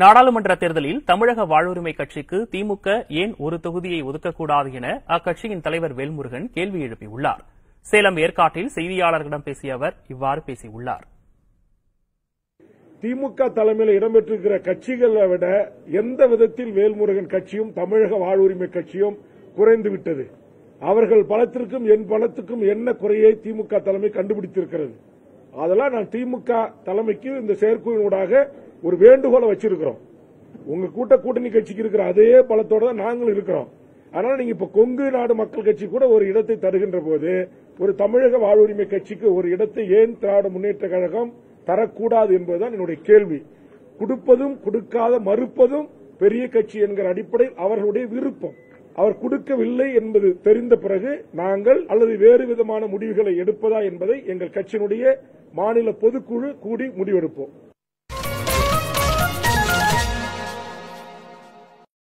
நாடாளுமன்ற தேர்தலில் தமிழக வாழ்வுரிமை கட்சிக்கு திமுக ஏன் ஒரு தொகுதியை ஒதுக்கக்கூடாது என அக்கட்சியின் தலைவர் வேல்முருகன் கேள்வி எழுப்பியுள்ளார். சேலம் ஏற்காட்டில் செய்தியாளர்களிடம் பேசிய அவர் இவ்வாறு பேசியுள்ளார். திமுக தலைமையில் இடம்பெற்றிருக்கிற கட்சிகளை விட எந்த விதத்தில் வேல்முருகன் கட்சியும் தமிழக வாழ்வுரிமை கட்சியும் குறைந்து விட்டது? அவர்கள் பலத்திற்கும் என் பலத்துக்கும் என்ன குறையை திமுக தலைமை கண்டுபிடித்திருக்கிறது? அதெல்லாம் நான் திமுக தலைமைக்கு இந்த செயற்குழுவினூடாக ஒரு வேண்டுகோளை வச்சிருக்கிறோம். உங்க கூட்ட கூட்டணி கட்சிக்கு இருக்கிற அதே பலத்தோட தான் நாங்களும் இருக்கிறோம். அதனால நீங்க இப்ப கொங்கு நாடு மக்கள் கட்சி கூட ஒரு இடத்தை தருகின்ற போது ஒரு தமிழக வாழ்வுரிமை கட்சிக்கு ஒரு இடத்தை ஏன் திராவிட முன்னேற்ற கழகம் தரக்கூடாது என்பதுதான் என்னுடைய கேள்வி. கொடுப்பதும் கொடுக்காத மறுப்பதும் பெரிய கட்சி என்கிற அடிப்படையில் அவர்களுடைய விருப்பம். அவர் கொடுக்கவில்லை என்பது தெரிந்த பிறகு நாங்கள் அல்லது வேறு விதமான முடிவுகளை எடுப்பதா என்பதை எங்கள் கட்சியினுடைய மாநில பொதுக்குழு கூடி முடிவெடுப்போம்.